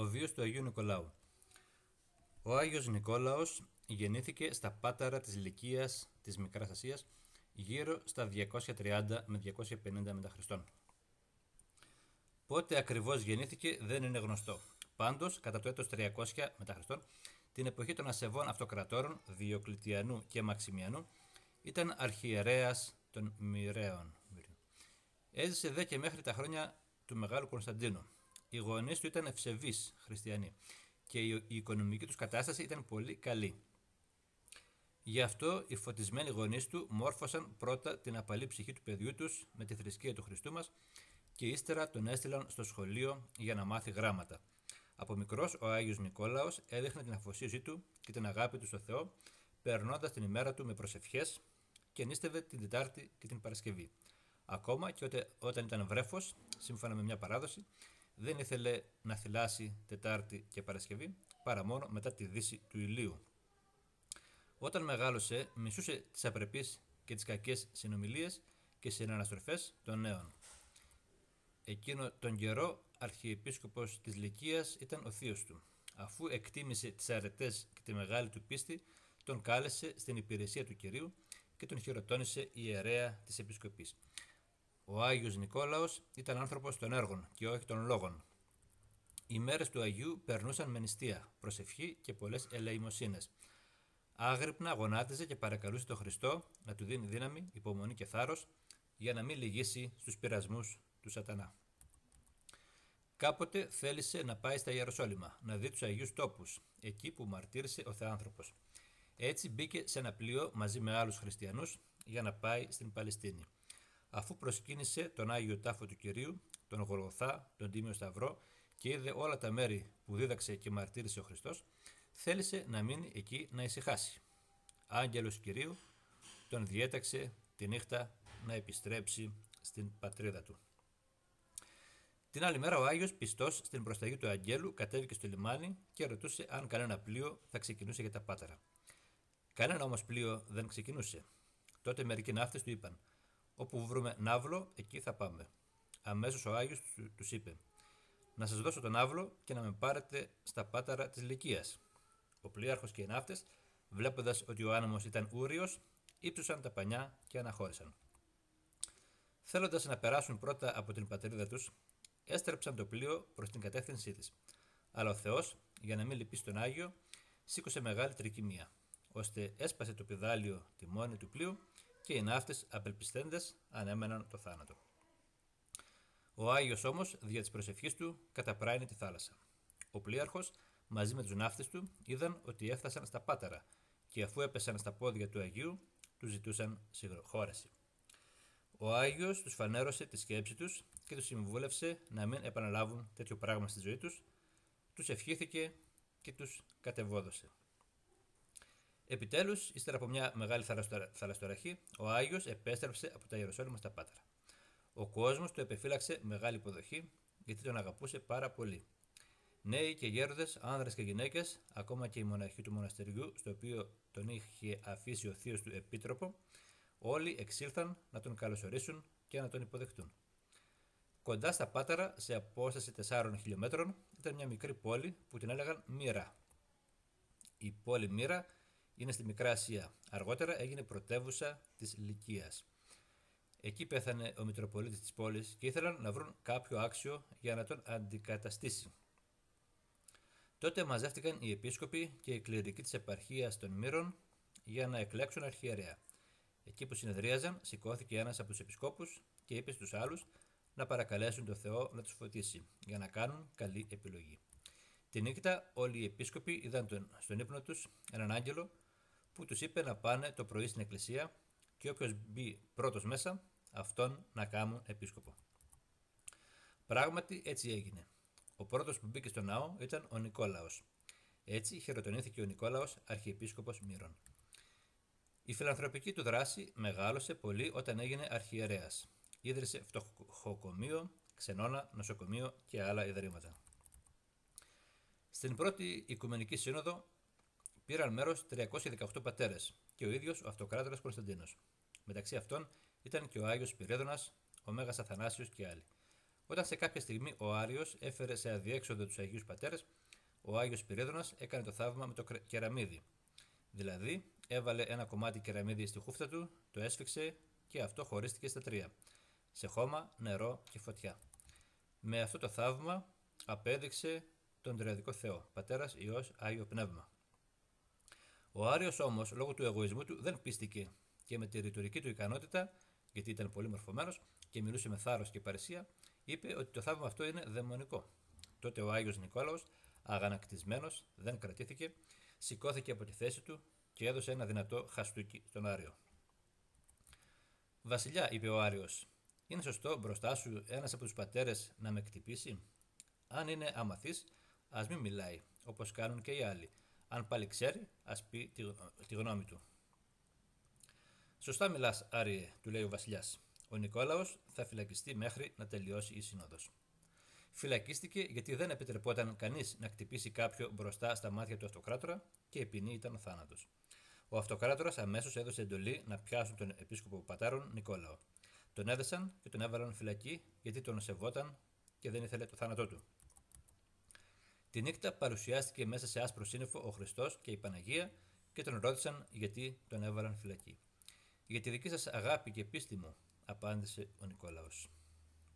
Ο βίος του Αγίου Νικολάου Ο Άγιος Νικόλαος γεννήθηκε στα πάταρα της Λυκίας της Μικράς Ασίας γύρω στα 230 με 250 μετά Πότε ακριβώς γεννήθηκε δεν είναι γνωστό. Πάντως, κατά το έτος 300 μετά την εποχή των ασεβών αυτοκρατόρων Διοκλητιανού και Μαξιμιανού, ήταν αρχιερέας των Μοιραίων. Έζησε δε και μέχρι τα χρόνια του Μεγάλου Κωνσταντίνου. Οι γονείς του ήταν ευσεβείς χριστιανοί και η οικονομική τους κατάσταση ήταν πολύ καλή. Γι' αυτό οι φωτισμένοι γονείς του μόρφωσαν πρώτα την απαλή ψυχή του παιδιού τους με τη θρησκεία του Χριστού μας και ύστερα τον έστειλαν στο σχολείο για να μάθει γράμματα. Από μικρός ο Άγιος Νικόλαος έδειχνε την αφοσίωσή του και την αγάπη του στο Θεό, περνώντας την ημέρα του με προσευχές και νίστευε την Τετάρτη και την Παρασκευή. Ακόμα και όταν ήταν βρέφος, σύμφωνα με μια παράδοση, δεν ήθελε να θυλάσει Τετάρτη και Παρασκευή παρά μόνο μετά τη δύση του ηλίου. Όταν μεγάλωσε, μισούσε τις απρεπείς και τις κακές συνομιλίες και συναναστροφές των νέων. Εκείνο τον καιρό, αρχιεπίσκοπος της Λυκίας ήταν ο θείος του. Αφού εκτίμησε τις αρετές και τη μεγάλη του πίστη, τον κάλεσε στην υπηρεσία του Κυρίου και τον χειροτώνησε ιερέα της επισκοπής. Ο Άγιος Νικόλαος ήταν άνθρωπος των έργων και όχι των λόγων. Οι μέρες του Αγίου περνούσαν με νηστεία, προσευχή και πολλές ελεημοσύνες. Άγρυπνα γονάτιζε και παρακαλούσε τον Χριστό να του δίνει δύναμη, υπομονή και θάρρος για να μην λυγίσει στους πειρασμούς του σατανά. Κάποτε θέλησε να πάει στα Ιεροσόλυμα, να δει τους Αγίους τόπους, εκεί που μαρτύρησε ο Θεάνθρωπος. Έτσι μπήκε σε ένα πλοίο μαζί με άλλους χριστιανούς για να πάει στην Παλαιστίνη. Αφού προσκύνησε τον Άγιο Τάφο του Κυρίου, τον Γολγοθά, τον Τίμιο Σταυρό και είδε όλα τα μέρη που δίδαξε και μαρτύρησε ο Χριστός, θέλησε να μείνει εκεί να ησυχάσει. Άγγελος Κυρίου τον διέταξε τη νύχτα να επιστρέψει στην πατρίδα του. Την άλλη μέρα ο Άγιος πιστός στην προσταγή του Αγγέλου κατέβηκε στο λιμάνι και ρωτούσε αν κανένα πλοίο θα ξεκινούσε για τα πάταρα. Κανένα όμως πλοίο δεν ξεκινούσε. Τότε μερικοί ναύτες του είπαν: Όπου βρούμε ναύλο, εκεί θα πάμε. Αμέσως ο Άγιος του είπε: Να σας δώσω τον ναύλο και να με πάρετε στα πάταρα της Λυκία. Ο πλοίαρχος και οι ναύτες, βλέποντας ότι ο άνεμος ήταν ούριος, ύψωσαν τα πανιά και αναχώρησαν. Θέλοντας να περάσουν πρώτα από την πατρίδα τους, έστρεψαν το πλοίο προς την κατεύθυνσή της. Αλλά ο Θεός, για να μην λυπεί στον Άγιο, σήκωσε μεγάλη τρικυμία, ώστε έσπασε το πιδάλιο τη μόνη του πλοίου και οι ναύτες απελπιστέντες ανέμεναν το θάνατο. Ο Άγιος όμως, δια της προσευχής του, καταπράγει τη θάλασσα. Ο πλοίαρχος, μαζί με τους ναύτες του, είδαν ότι έφτασαν στα πάτερα και αφού έπεσαν στα πόδια του Αγίου, τους ζητούσαν συγχώρεση. Ο Άγιος τους φανέρωσε τη σκέψη τους και τους συμβούλευσε να μην επαναλάβουν τέτοιο πράγμα στη ζωή τους, τους ευχήθηκε και τους κατεβόδωσε. Επιτέλους, ύστερα από μια μεγάλη θαλαστοραχή, ο Άγιος επέστρεψε από τα Ιεροσόλυμα στα Πάτρα. Ο κόσμος του επεφύλαξε μεγάλη υποδοχή γιατί τον αγαπούσε πάρα πολύ. Νέοι και γέροντες, άνδρες και γυναίκες, ακόμα και η μοναχή του μοναστεριού, στο οποίο τον είχε αφήσει ο θείος του επίτροπο, όλοι εξήλθαν να τον καλωσορίσουν και να τον υποδεχτούν. Κοντά στα Πάταρα, σε απόσταση 4 χιλιόμετρων, ήταν μια μικρή πόλη που την έλεγαν Μοίρα. Η πόλη Μοίρα είναι στη Μικρά Ασία. Αργότερα έγινε πρωτεύουσα της Λυκία. Εκεί πέθανε ο Μητροπολίτης της πόλης και ήθελαν να βρουν κάποιο άξιο για να τον αντικαταστήσει. Τότε μαζεύτηκαν οι επίσκοποι και οι κληρικοί της επαρχίας των Μύρων για να εκλέξουν αρχιερέα. Εκεί που συνεδρίαζαν, σηκώθηκε ένας από τους επισκόπους και είπε στους άλλους να παρακαλέσουν τον Θεό να τους φωτίσει για να κάνουν καλή επιλογή. Τη νύχτα όλοι οι επίσκοποι είδαν τον, στον ύπνο τους έναν άγγελο που τους είπε να πάνε το πρωί στην εκκλησία και όποιος μπει πρώτος μέσα, αυτόν να κάνουν επίσκοπο. Πράγματι έτσι έγινε. Ο πρώτος που μπήκε στο ναό ήταν ο Νικόλαος. Έτσι χειροτονήθηκε ο Νικόλαος Αρχιεπίσκοπος Μύρων. Η φιλανθρωπική του δράση μεγάλωσε πολύ όταν έγινε αρχιερέας. Ίδρυσε φτωχοκομείο, ξενώνα, νοσοκομείο και άλλα ιδρύματα. Στην πρώτη Οικουμενική Σύνοδο πήραν μέρος 318 πατέρες και ο ίδιος ο Αυτοκράτορας Κωνσταντίνος. Μεταξύ αυτών ήταν και ο Άγιος Πυρέδωνας, ο Μέγας Αθανάσιος και άλλοι. Όταν σε κάποια στιγμή ο Άριος έφερε σε αδιέξοδο τους Αγίους Πατέρες, ο Άγιος Πυρίδωνα έκανε το θαύμα με το κεραμίδι. Δηλαδή, έβαλε ένα κομμάτι κεραμίδι στη χούφτα του, το έσφιξε και αυτό χωρίστηκε στα τρία. Σε χώμα, νερό και φωτιά. Με αυτό το θαύμα απέδειξε τον τριαδικό Θεό, Πατέρας, Υιός, Άγιο Πνεύμα. Ο Άριος όμως, λόγω του εγωισμού του, δεν πίστηκε και με τη ρητορική του ικανότητα, γιατί ήταν πολύ μορφωμένος και μιλούσε με θάρρος και παρησία, είπε ότι το θαύμα αυτό είναι δαιμονικό. Τότε ο Άγιος Νικόλαος, αγανακτισμένος, δεν κρατήθηκε, σηκώθηκε από τη θέση του και έδωσε ένα δυνατό χαστούκι στον Άριο. Βασιλιά, είπε ο Άριος, είναι σωστό μπροστά σου ένας από τους πατέρες να με κτυπήσει. Αν είναι αμαθής, ας μην μιλάει, όπως κάνουν και οι άλλοι. Αν πάλι ξέρει, ας πει τη, τη γνώμη του. Σωστά μιλάς, Άριε, του λέει ο Βασιλιάς. Ο Νικόλαος θα φυλακιστεί μέχρι να τελειώσει η σύνοδος. Φυλακίστηκε γιατί δεν επιτρεπόταν κανείς να κτυπήσει κάποιο μπροστά στα μάτια του αυτοκράτορα και η ποινή ήταν ο θάνατος. Ο αυτοκράτορας αμέσως έδωσε εντολή να πιάσουν τον επίσκοπο πατάρων Νικόλαο. Τον έδεσαν και τον έβαλαν φυλακή γιατί τον σεβόταν και δεν ήθελε το θάνατό του. Τη νύχτα παρουσιάστηκε μέσα σε άσπρο σύννεφο ο Χριστός και η Παναγία και τον ρώτησαν γιατί τον έβαλαν φυλακή. Για τη δική σας αγάπη και πίστη μου, απάντησε ο Νικόλαος.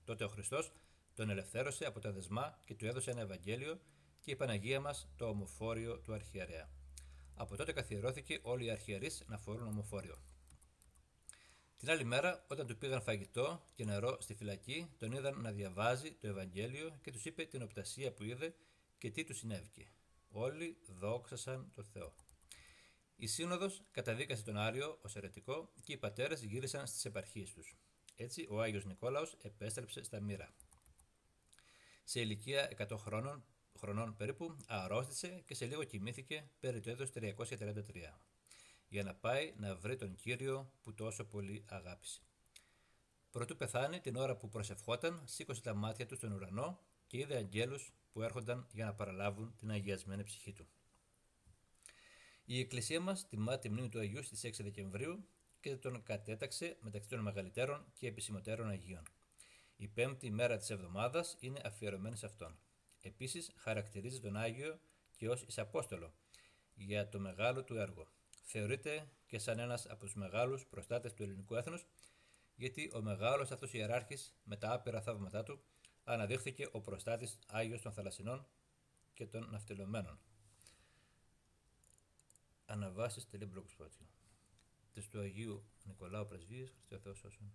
Τότε ο Χριστός τον ελευθέρωσε από τα δεσμά και του έδωσε ένα Ευαγγέλιο και η Παναγία μας το ομοφόριο του Αρχιερέα. Από τότε καθιερώθηκε όλοι οι αρχιερείς να φορούν ομοφόριο. Την άλλη μέρα, όταν του πήγαν φαγητό και νερό στη φυλακή, τον είδαν να διαβάζει το Ευαγγέλιο και τους είπε την οπτασία που είδε και τι τους συνέβηκε. Όλοι δόξασαν το Θεό. Η Σύνοδος καταδίκασε τον Άριο ως αιρετικό και οι πατέρες γύρισαν στις επαρχίες τους. Έτσι, ο Άγιος Νικόλαος επέστρεψε στα μοίρα. Σε ηλικία 100 χρόνων, χρονών περίπου, αρρώστησε και σε λίγο κοιμήθηκε περί το έτος 333 για να πάει να βρει τον Κύριο που τόσο πολύ αγάπησε. Προτού πεθάνει, την ώρα που προσευχόταν, σήκωσε τα μάτια του στον ουρανό και είδε αγγέλους που έρχονταν για να παραλάβουν την αγιασμένη ψυχή του. Η Εκκλησία μας τιμά τη μνήμη του Αγίου στις 6 Δεκεμβρίου και τον κατέταξε μεταξύ των μεγαλύτερων και επισημωτέρων Αγίων. Η πέμπτη μέρα της εβδομάδας είναι αφιερωμένη σε αυτόν. Επίσης χαρακτηρίζει τον Άγιο και ως εισαπόστολο για το μεγάλο του έργο. Θεωρείται και σαν ένας από τους μεγάλους προστάτες του ελληνικού έθνους γιατί ο μεγάλος αυτός ιεράρχης με τα άπειρα θαύματά του αναδείχθηκε ο προστάτης Άγιος των Θαλασσινών και των Ναυτιλωμένων. Αναβάσεις τελείμπλοκου Της του Αγίου Νικολάου Πρεσβείας, Χριστιαθέως Όσων.